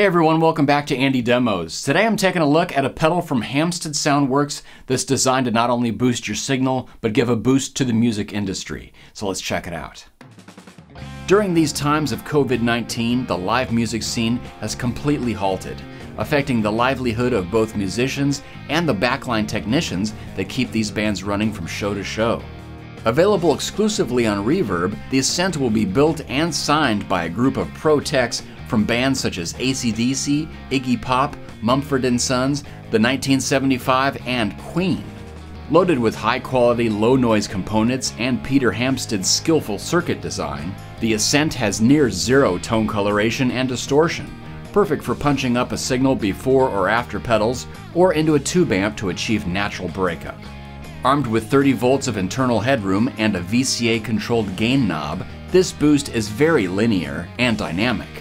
Hey everyone, welcome back to Andy Demos. Today I'm taking a look at a pedal from Hamstead Soundworks that's designed to not only boost your signal, but give a boost to the music industry. So let's check it out. During these times of COVID-19, the live music scene has completely halted, affecting the livelihood of both musicians and the backline technicians that keep these bands running from show to show. Available exclusively on Reverb, the Ascent will be built and signed by a group of pro techs from bands such as ACDC, Iggy Pop, Mumford & Sons, The 1975, and Queen. Loaded with high-quality, low-noise components and Peter Hamstead's skillful circuit design, the Ascent has near zero tone coloration and distortion, perfect for punching up a signal before or after pedals, or into a tube amp to achieve natural breakup. Armed with 30 volts of internal headroom and a VCA-controlled gain knob, this boost is very linear and dynamic.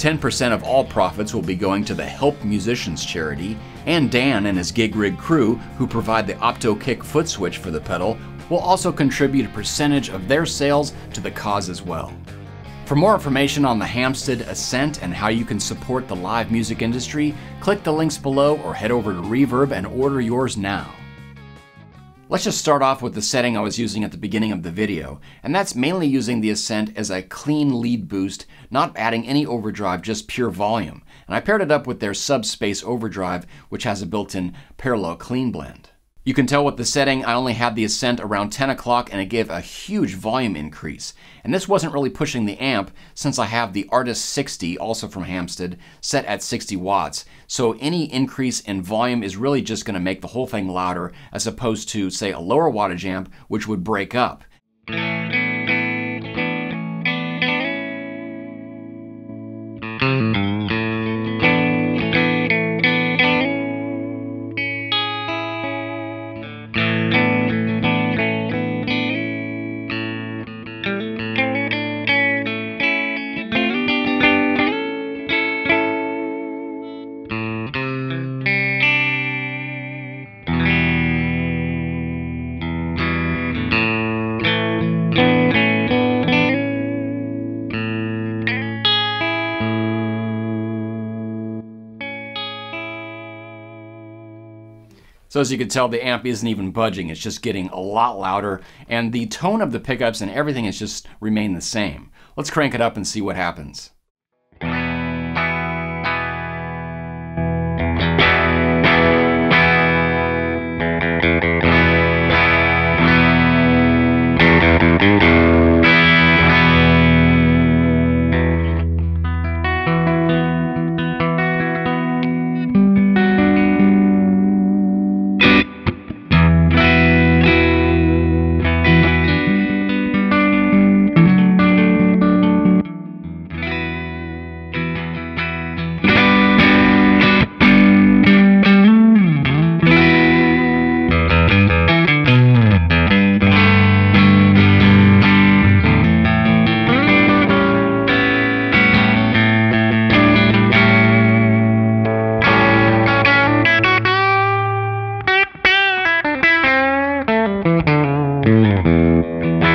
10% of all profits will be going to the Help Musicians charity, and Dan and his gig rig crew, who provide the Opto Kick foot switch for the pedal, will also contribute a percentage of their sales to the cause as well. For more information on the Hamstead Ascent and how you can support the live music industry, click the links below or head over to Reverb and order yours now. Let's just start off with the setting I was using at the beginning of the video, and that's mainly using the Ascent as a clean lead boost, not adding any overdrive, just pure volume. And I paired it up with their Subspace Overdrive, which has a built-in parallel clean blend. You can tell with the setting, I only had the Ascent around 10 o'clock and it gave a huge volume increase. And this wasn't really pushing the amp since I have the Artist 60, also from Hamstead, set at 60 watts. So any increase in volume is really just going to make the whole thing louder as opposed to, say, a lower wattage amp, which would break up. So as you can tell, the amp isn't even budging. It's just getting a lot louder, and the tone of the pickups and everything has just remained the same. Let's crank it up and see what happens. Mm-hmm.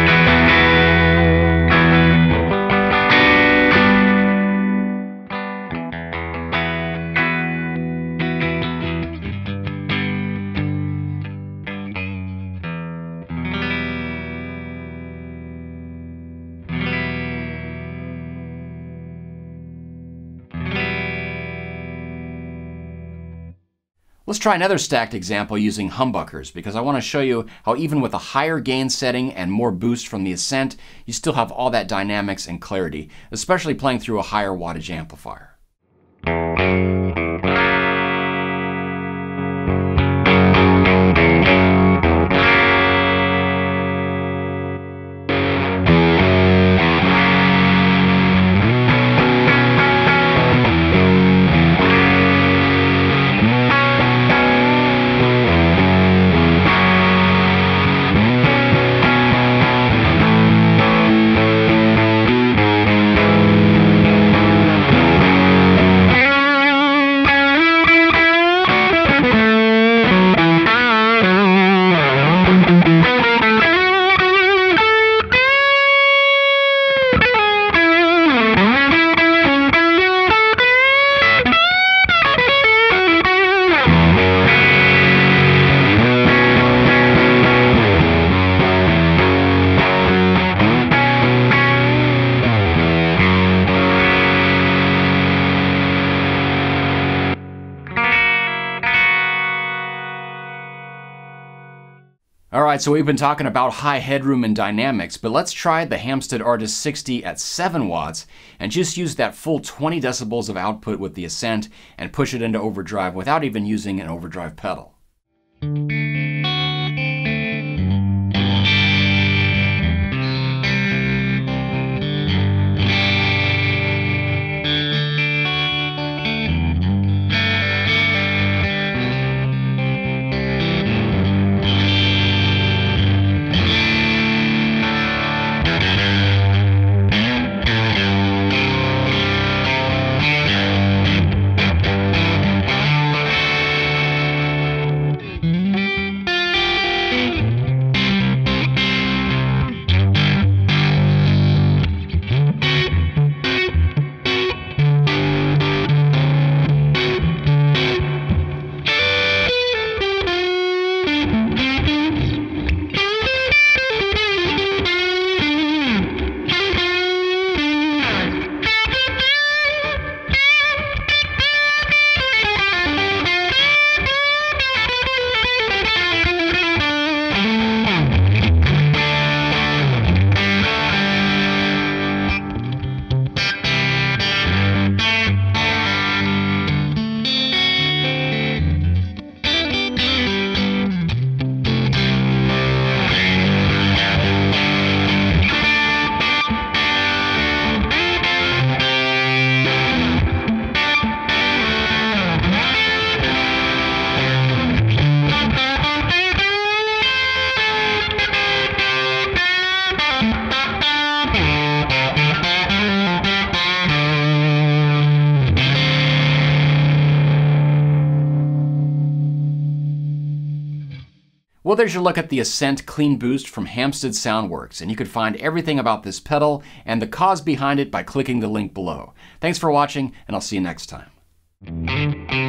Let's try another stacked example using humbuckers because I want to show you how even with a higher gain setting and more boost from the Ascent, you still have all that dynamics and clarity, especially playing through a higher wattage amplifier. Alright, so we've been talking about high headroom and dynamics, but let's try the Hamstead Artist 60 at 7 watts and just use that full 20 decibels of output with the Ascent and push it into overdrive without even using an overdrive pedal. Well, there's your look at the Ascent Clean Boost from Hamstead Soundworks, and you can find everything about this pedal and the cause behind it by clicking the link below. Thanks for watching, and I'll see you next time.